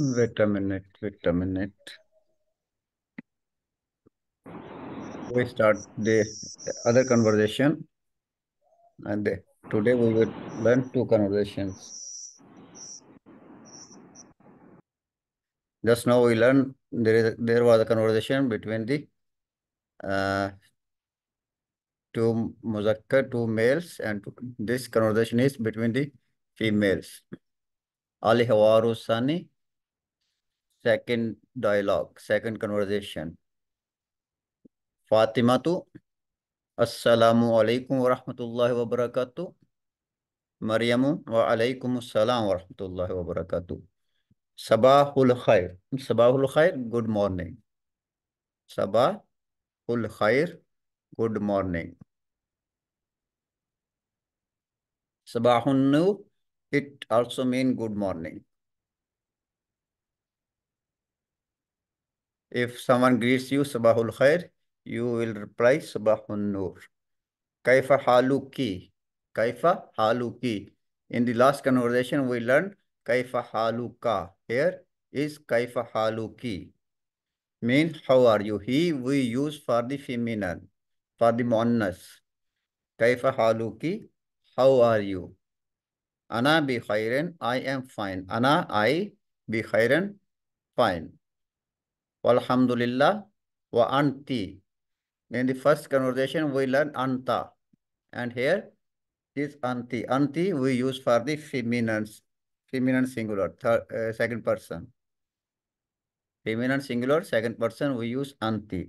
Wait a minute, wait a minute. We start the other conversation and today we will learn two conversations. Just now we learned there is there was a conversation between the uh, two muzakkar, two males, and this conversation is between the females. Ali Hawaru Sani, second dialogue, second conversation. Fatimatu, Assalamu alaikum wa rahmatullahi wa barakatuh. Maryamu wa alaikum assalam wa rahmatullahi wa barakatuh. Sabahul khair. Sabahul khair, good morning. Sabahul khair, good morning. Sabahun it also mean good morning. If someone greets you Sabahul khair, you will reply Sabahun nur. Kaifa haluki. Kaifa haluki. In the last conversation, we learned Kaifa haluka. Here is Kaifa haluki. Mean how are you? He we use for the feminine, for the monas. Kaifa haluki. How are you? Ana bi khairan. I am fine. Ana I bi khairan. Fine. Walhamdulillah wa anti. In the first conversation, we learn anta. And here is anti. Anti we use for the feminine, feminine singular, third, uh, second person. Feminine singular, second person, we use anti.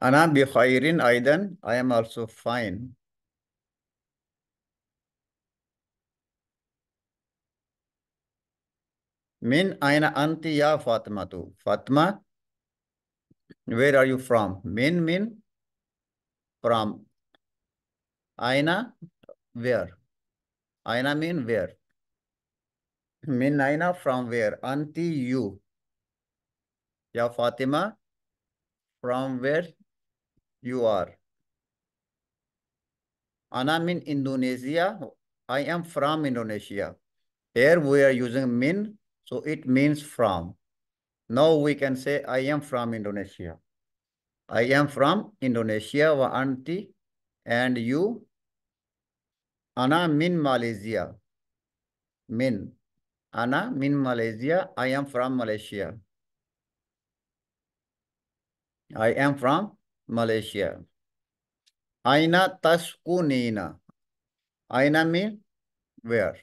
Ana bi khairin aidan. I am also fine. Min aina anti ya Fatimatu. Fatima, where are you from? Min, min, from. Aina, where? Aina mean where? Min aina from where? Anti you. Ya Fatima, from where you are. Ana min Indonesia. I am from Indonesia. Here we are using min, so it means from. Now we can say I am from Indonesia. I am from Indonesia wa and you Ana min Malaysia. Min. Ana min Malaysia. I am from Malaysia. I am from Malaysia. Aina taskunina. Aina mean where?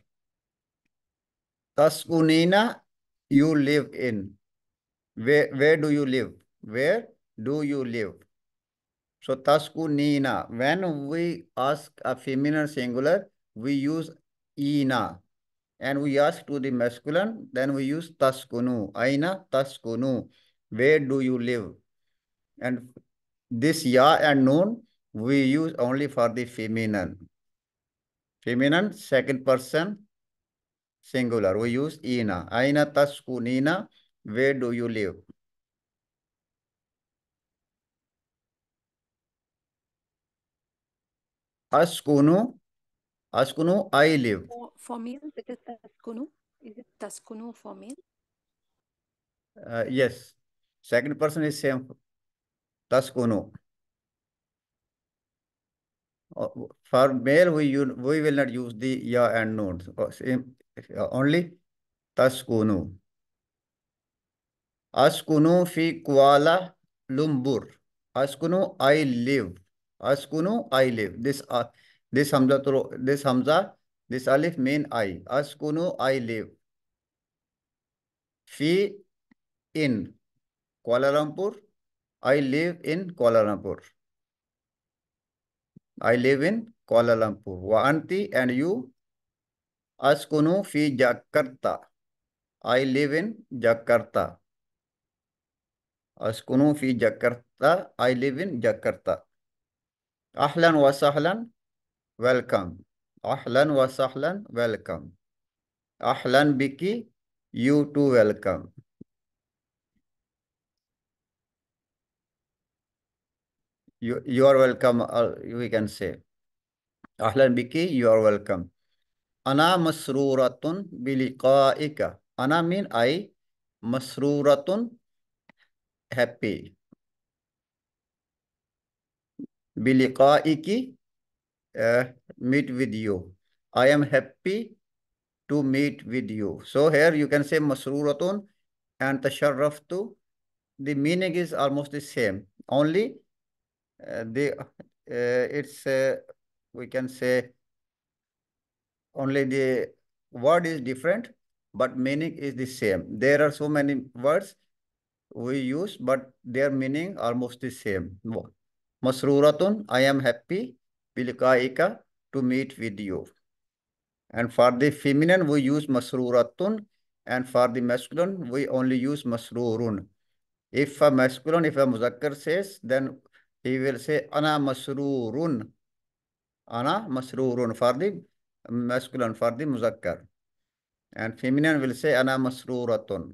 Taskunina, you live in. Where, where do you live? Where do you live? So taskunina. When we ask a feminine singular, we use ina. And we ask to the masculine, then we use taskunu. Aina taskunu. Where do you live? And this ya and noon, we use only for the feminine. Feminine, second person, singular. We use ina. Aina taskunina. Where do you live? Askunu. Askunu, I live. For, for male, it is taskunu. Is it taskunu for male? Uh, yes. Second person is same. Taskunu. Uh, For male, we we will not use the ya and noon. Uh, same, only taskunu. Askunu fi Kuala Lumpur. Askunu, I live. Askunu, I live. This uh, this Hamza, this Hamza, this Alif mean I. Askunu, I live. Fi in Kuala Lumpur. I live in Kuala Lumpur. I live in Kuala Lumpur. Wa anti and you. Askunu fi Jakarta. I live in Jakarta. Askunu fi Jakarta. I live in Jakarta. Ahlan wa sahlan. Welcome. Ahlan wa sahlan. Welcome. Ahlan biki. You too welcome. You, you are welcome, uh, we can say. Ahlan biki, you are welcome. Ana masruratun biliqa'ika. Ana mean I. Masruratun happy. Biliqaiki uh, meet with you. I am happy to meet with you. So here you can say masruratun and tasharraftu. The meaning is almost the same. Only uh, the uh, it's uh, we can say only the word is different, but meaning is the same. There are so many words we use, but their meaning almost the same. Masruratun, I am happy, bilikaika, to meet with you. And for the feminine, we use masruratun, and for the masculine, we only use masrurun. If a masculine, if a muzakkar says, then he will say ana masrurun. Ana masrurun for the masculine, for the muzakkar. And feminine will say ana masruratun.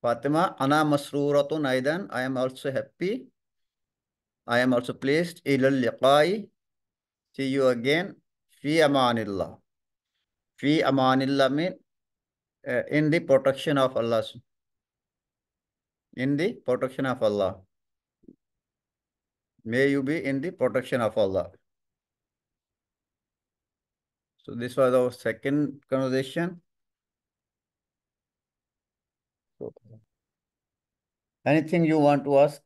Fatima, ana masruratun aidan. I am also happy. I am also pleased. Ilal liqai. See you again. Fi amanillah. Fi amanillah mean uh, in the protection of Allah. In the protection of Allah. May you be in the protection of Allah. So this was our second conversation. Anything you want to ask?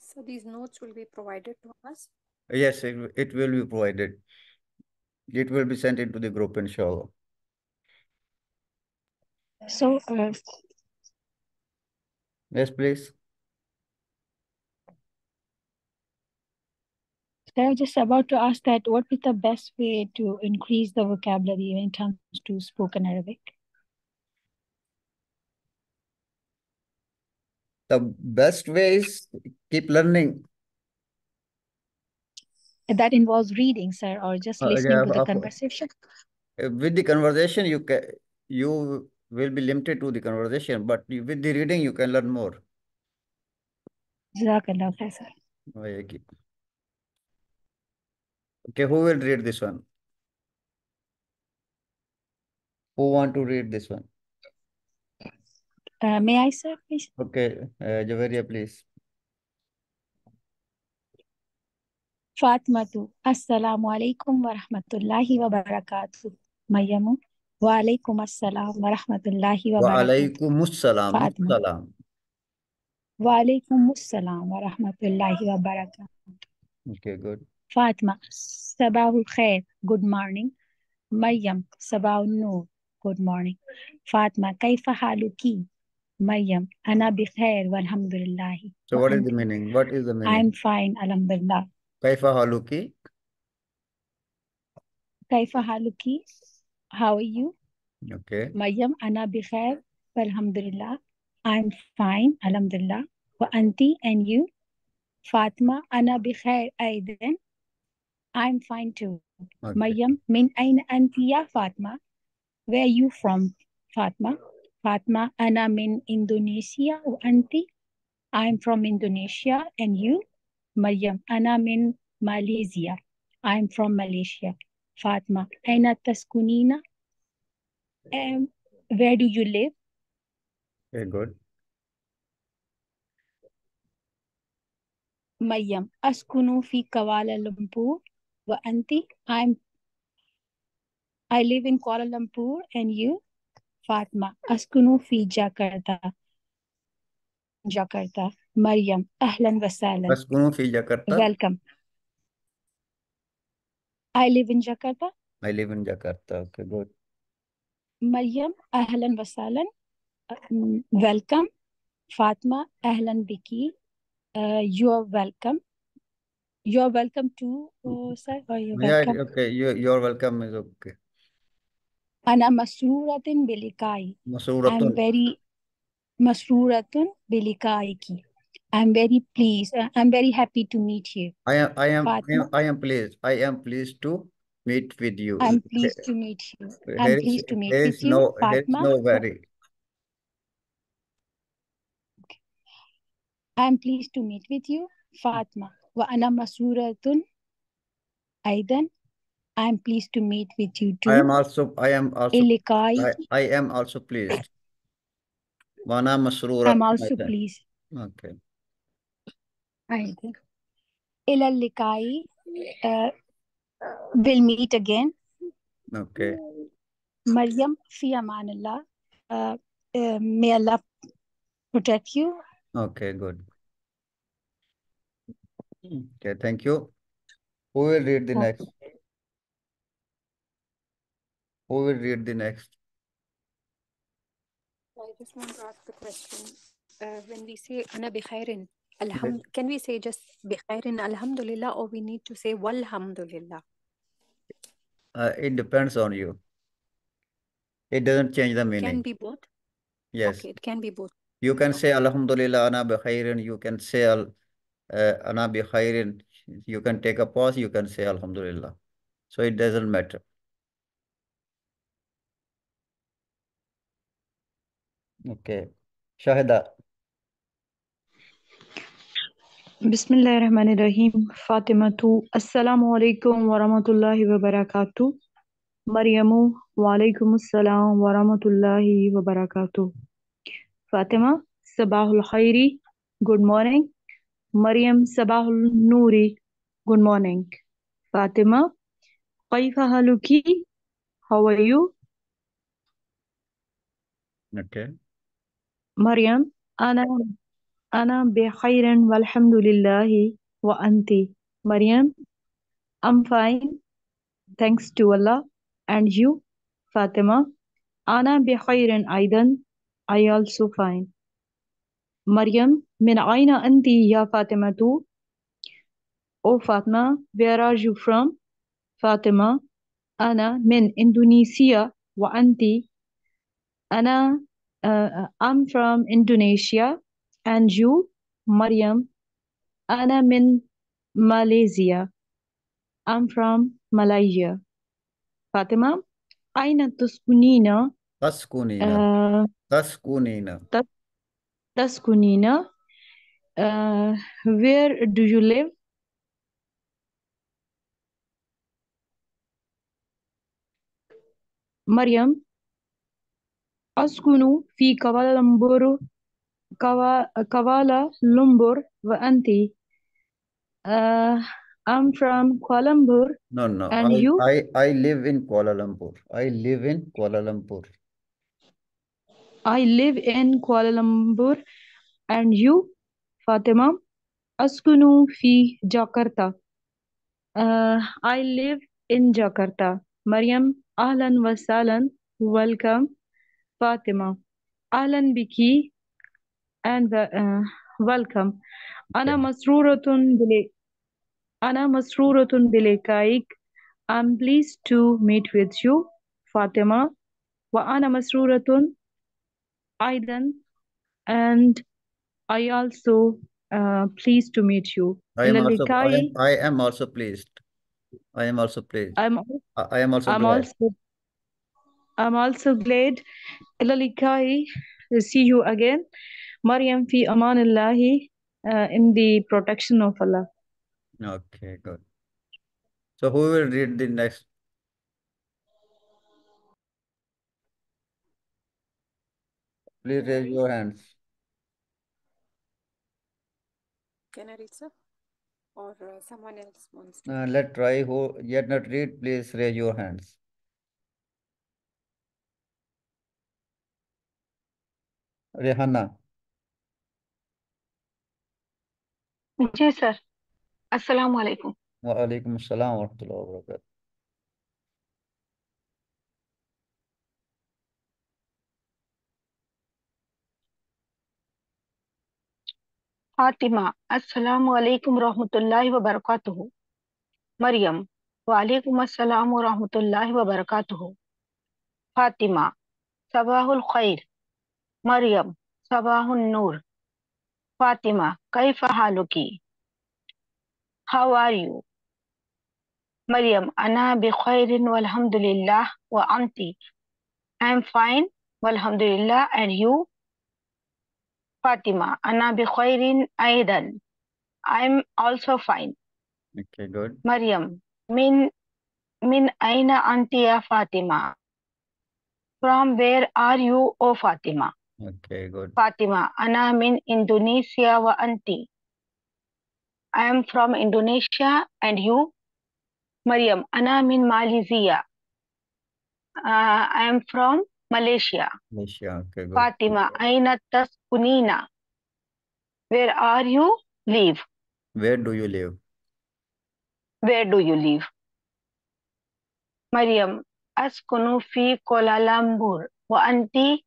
So these notes will be provided to us. Yes, it, it will be provided. It will be sent into the group, inshallah. So, uh, Yes, please. I was just about to ask that what is the best way to increase the vocabulary when it comes to spoken Arabic? The best way is keep learning. That involves reading, sir, or just Uh, listening yeah, to the conversation? Uh, With the conversation, you can you will be limited to the conversation, but with the reading, you can learn more. Jazakallah sir. Okay, who will read this one? Who want to read this one? Uh, may I, sir, please? Okay, uh, Javeria, please. Fatmatu. Assalamu alaikum wa rahmatullahi wa barakatuh. Mayyamu. Wa alaikum assalam wa rahmatullahi wa Wa barakatuh. alaikumus salam. Fatima. Salam. Wa alaikum assalam wa rahmatullahi wa barakatuh. Okay, good. Fatma. Sabahul khair. Good morning. Maryam. Sabahul noor. Good morning. Fatma. Kaifa haluki? Maryam. Ana bi khair walhamdulillahi. So what is the meaning? What is the meaning? I'm fine, alhamdulillah. Kaifa haluki? Kaifa haluki? How are you? Okay. Maryam, ana bi khair walhamdulillah. I'm fine, alhamdulillah. Wa anti and you? Fatma, ana bi khair aidan. I'm fine too. Okay. Maryam, min aina anti ya Fatma? Where are you from, Fatma? Fatma, ana min Indonesia. Anti? I'm from Indonesia. And you? Maryam, ana min Malaysia. I'm from Malaysia. Fatma, aina taskunina? Um, where do you live? Very good. Maryam, askunu fi Kuala Lumpur. Wa anti? I'm I live in Kuala Lumpur. And you? Fatma, askunu fi Jakarta. Jakarta. Maryam, ahlan wa sahlan. Askunu fi Jakarta. Welcome. I live in Jakarta. I live in Jakarta. Okay, good. Maryam, ahlan wa sahlan. Um, welcome. Fatma, ahlan biki. Uh, you're welcome. You're welcome too, uh, sir, or you're Yeah, welcome. okay. You, you're welcome is okay. Ana masruratin bilikai. I'm Masuratun. very masruratun bilikaiki. I'm very pleased. uh, I'm very happy to meet you. I am, I am, I am, I am pleased. I am pleased to meet with you. I'm pleased to meet you. I'm pleased to meet with is you, no, here is Fatma. no very. I'm pleased to meet with you, Fatma. Wa ana masruratun أيضا I'm pleased to meet with you I am too also I am also اللقاء I, I am also pleased. Wana masrura. I'm also pleased Okay. أيضا إلى اللقاء uh, we'll meet again Okay. مريم في أمان الله uh, uh, may Allah protect you Okay, good. Okay, thank you. Who will read the next? Who will read the next? I just want to ask a question. Uh, when we say Ana bikhairin, alham, can we say just bikhairin alhamdulillah or we need to say walhamdulillah? Uh, it depends on you. It doesn't change the meaning. Can be both? Yes. Okay, it can be both. You can say Alhamdulillah ana bi khairin. You can say al uh, ana bi khairin, you can take a pause, you can say Alhamdulillah. So it doesn't matter. Okay. Shahida. Bismillah ar-Rahman ar-Rahim. Fatima tu. Assalamu alaikum wa rahmatullahi wa barakatuh. Maryamu wa alaikum assalam wa rahmatullahi wa barakatuh. Fatima, sabahul khairi. Good morning. Mariam Sabahul Nouri, good morning. Fatima, Kaifa Haluki, how are you? Okay. Mariam, Ana, Ana Bihairan Walhamdulillahi wa Anti. Mariam, I'm fine, thanks to Allah. And you, Fatima? Ana Bihairan Aidan, I also fine. مريم من أين أنت يا فاطمة؟ oh, أو فاطمة where are you from؟ فاطمة أنا من إندونيسيا وأنت أنا uh, I'm from Indonesia and you مريم أنا من ماليزيا I'm from Malaysia فاطمة أين تسكنين؟ تسكنين uh, تسكنين تسكنين تسكنين uh, where do you live مريم أسكن في كوالالمبور كوا- كوالالمبور وأنت uh, I'm from Kuala Lumpur No, no. And I, you? I, I live in Kuala Lumpur. I live in Kuala Lumpur. I live in Kuala Lumpur and you فاطمة أسكن في جاكرتا uh, I live in Jakarta مريم أهلا وسهلا welcome فاطمة أهلا بك and uh, welcome أنا Okay. مسرورة بلي أنا مسرورة بلقائك I'm pleased to meet with you فاطمة وأنا مسرورة Aidan, and I also uh, pleased to meet you. I am, also, I, am, I am also pleased. I am also pleased. I'm, I am also I'm glad. Also, I'm also glad. Ilalikai, see you again. Mariamfi. amanillahi, uh, in the protection of Allah. Okay, good. So who will read the next Please raise your hands. Can I read, sir? Or uh, someone else wants to? Uh, let try who yet not read, please raise your hands. Rehanna. जी sir अस्सलाम वालेकुम Wa alaikum assalam wa rahmatullahi فاطمة السلام عليكم ورحمة الله وبركاته. مريم وعليكم السلام ورحمة الله وبركاته. فاطمة صباح الخير. مريم صباح النور. فاطمة كيف حالك؟ How are you? مريم أنا بخير والحمد لله. وأنت؟ I'm fine والحمد لله. And you? Fatima, Ana Bikhairin Aidan. I'm also fine. Okay, good. Mariam, Min, Min Aina Antia Fatima. From where are you, O Fatima? Okay, good. Fatima, Ana Min Indonesia Wa Anti. I am from Indonesia and you? Mariam, Ana Min Malaysia. Uh, I am from Malaysia. Malaysia, okay, good. Fatima, aina taskunina? Where are you live? Where do you live? Where do you live? Maryam, askunu fi Kuala Lumpur. Wa anti?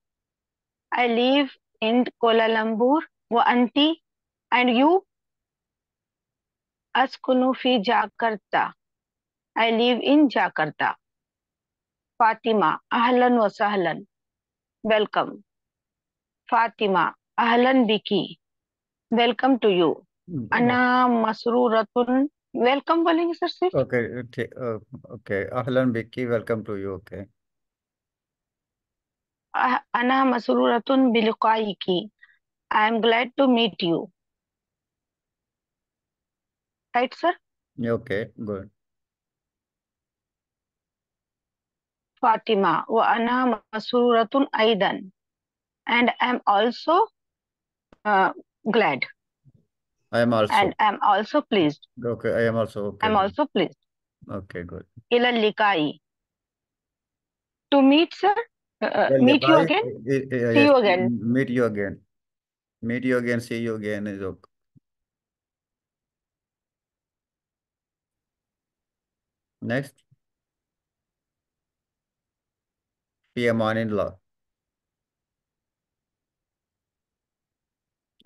I live in Kuala Lumpur. Wa anti? And you? Askunu fi Jakarta. I live in Jakarta. Fatima अहलन व सहलन। Welcome Fatima अहलन बिकी। Welcome to you अना मसरूरतुन। Welcome बोलेंगे sir सिर्फ़ okay ठीक okay अहलन बिकी welcome to you okay अना मसरूरतुन बिलकाई की। I am glad to meet you right sir okay good Fatima, wa ana masruratun aidan. And I am also uh, glad I am also. and I am also pleased. Okay, I am also. Okay, I am also pleased. Okay, good. Ila likai. To meet, sir? Uh, uh, Well, meet you again? Uh, See yes, you again. Meet you again. Meet you again. See you again is okay. Next. Fi amanillah.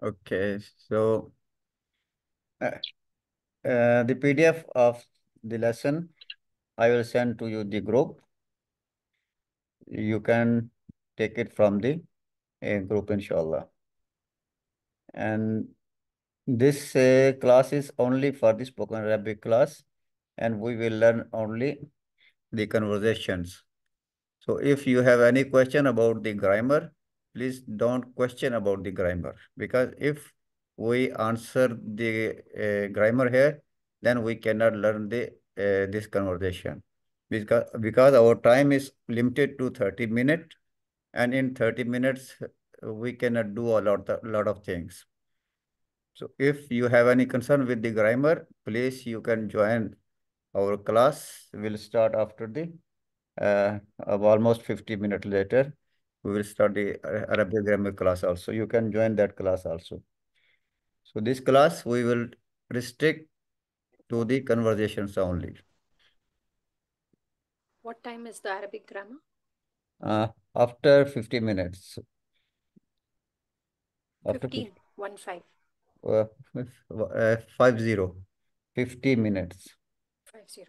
Okay, so uh, uh, the PDF of the lesson I will send to you the group. You can take it from the uh, group, inshallah. And this uh, class is only for the spoken Arabic class, and we will learn only the conversations. So if you have any question about the grammar, please don't question about the grammar because if we answer the uh, grammar here, then we cannot learn the uh, this conversation because because our time is limited to 30 minutes and in 30 minutes we cannot do a lot of, lot of things. So if you have any concern with the grammar, please you can join our class. We'll start after the uh, of almost 50 minutes later. We will start the Arabic grammar class also. You can join that class also. So this class we will restrict to the conversations only. What time is the Arabic grammar? Uh, after 50 minutes. After 15, 1 5, uh, uh, five zero, 50 minutes. 5 0.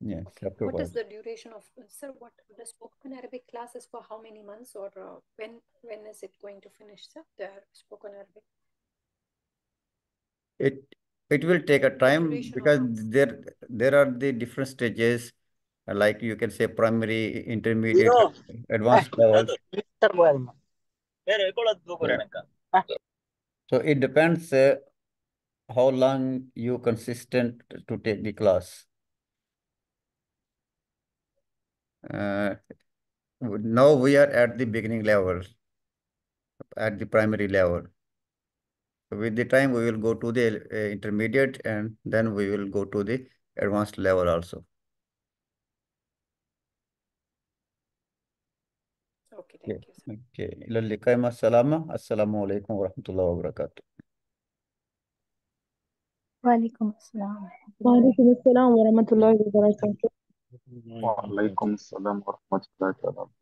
Yeah. What is the duration of sir? What the spoken Arabic class is for? How many months or uh, when? When is it going to finish, sir? The spoken Arabic. It it will take a time duration because there there are the different stages, like you can say primary, intermediate, advanced levels. So it depends uh, how long you consistent to take the class. Uh, now we are at the beginning level, at the primary level. With the time, we will go to the uh, intermediate and then we will go to the advanced level also. Okay, thank yeah. you. Sir. Okay. Ilalikayma salama. Assalamu alaikum wa rahmatullahi wa barakatuh. Wa alaikum assalam. Wa alaikum assalam wa rahmatullahi wa barakatuh. وعليكم السلام ورحمة الله وبركاته.